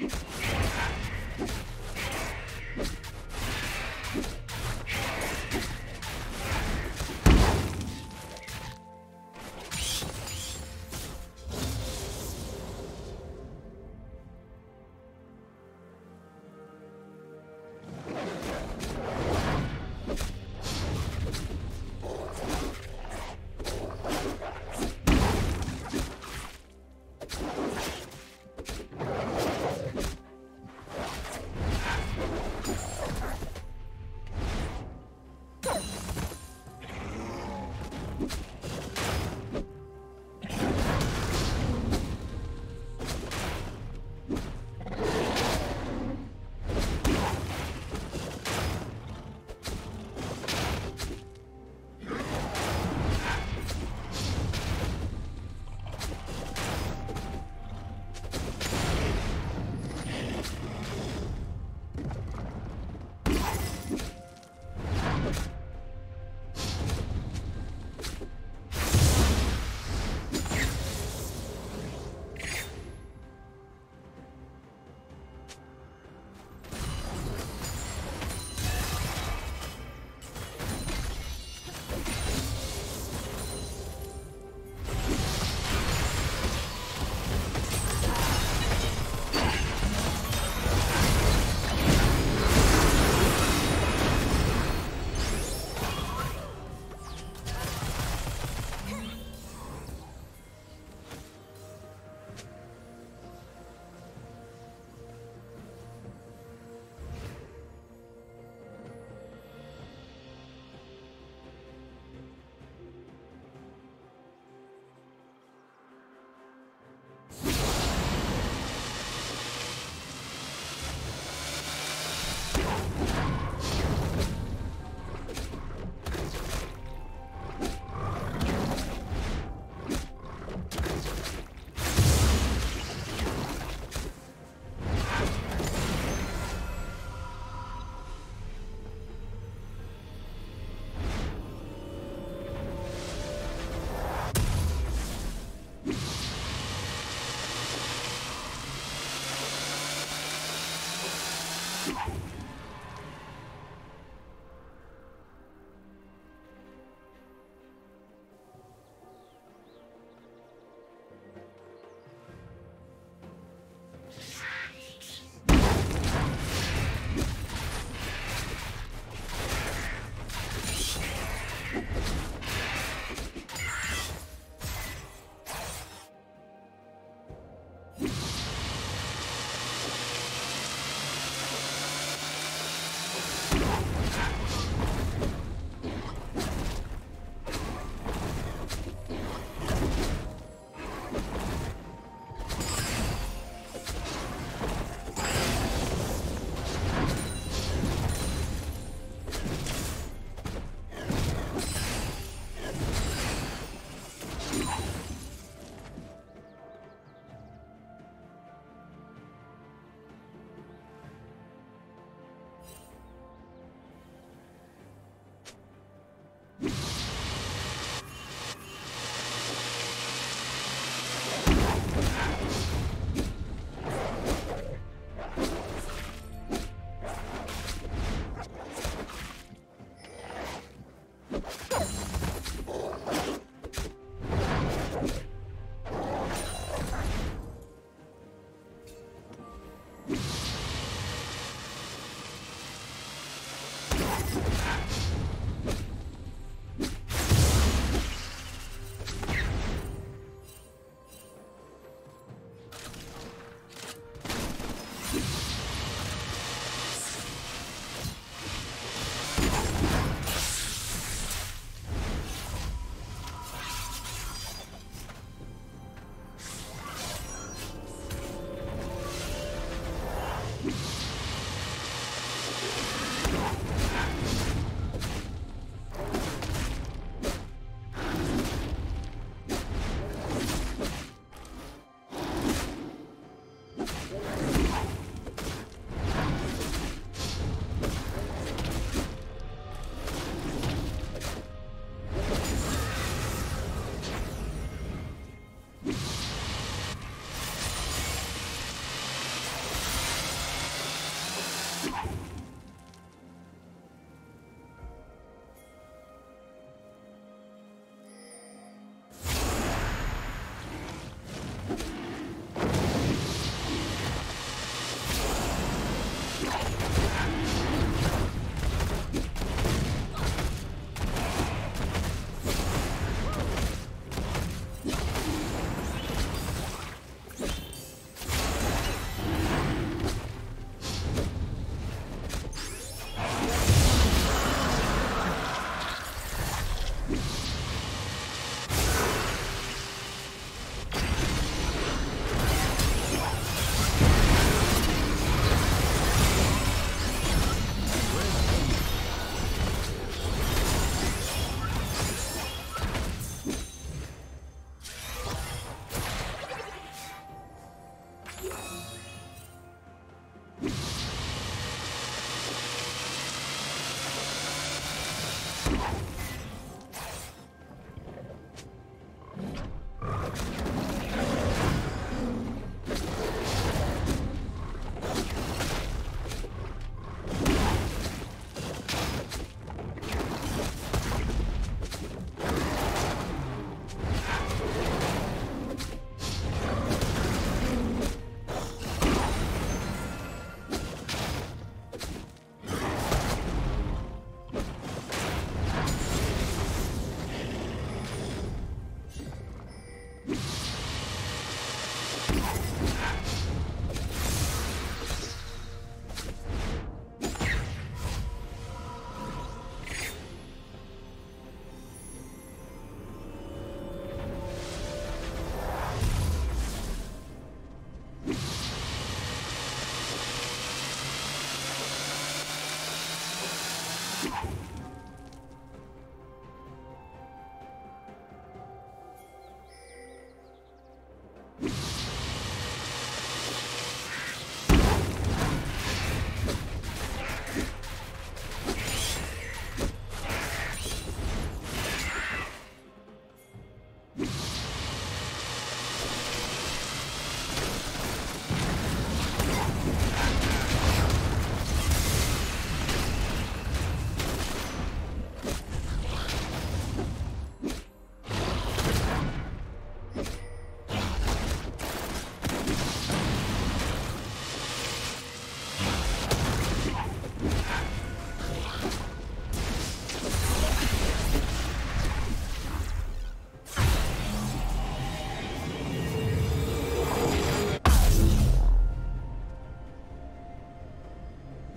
Let's go.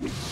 you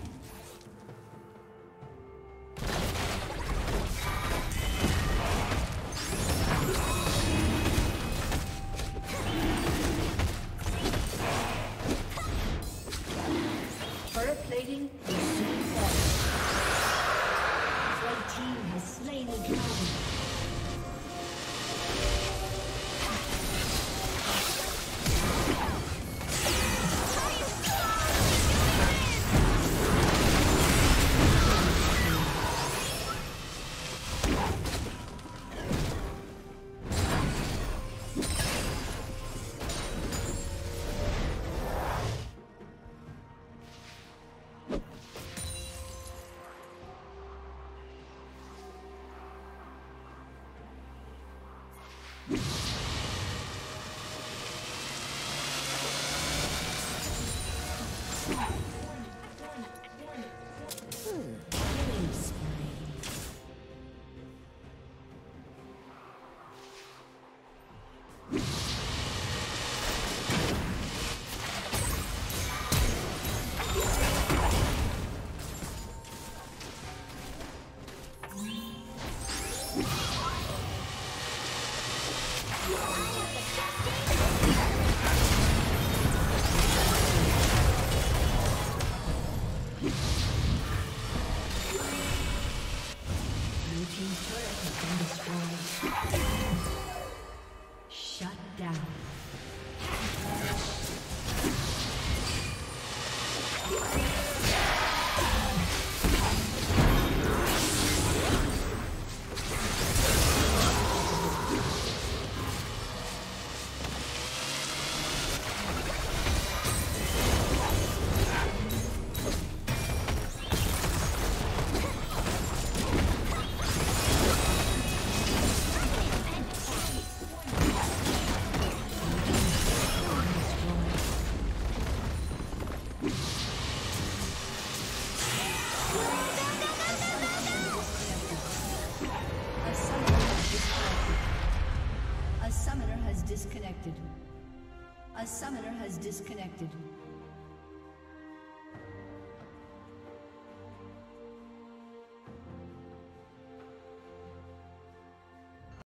disconnected.